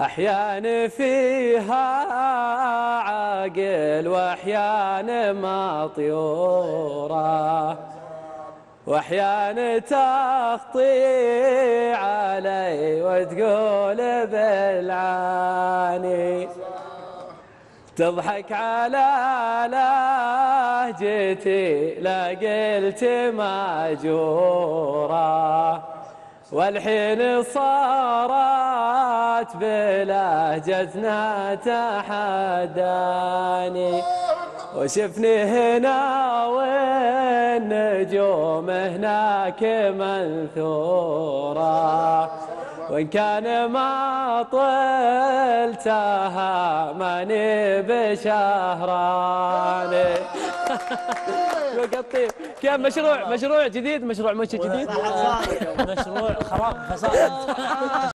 أحيان فيها عاقل وأحيان مطيورة وأحيان تخطي علي وتقول بالعاني. تضحك على لهجتي لا قلت ماجورة. والحين صارت بلهجتنا تحداني. وشفني هنا والنجوم هناك منثورة. وإن كان ما طلتها ماني بشهراني وقطيب كان مشروع مشروع جديد مشروع مش جديد. مشروع خراب فساد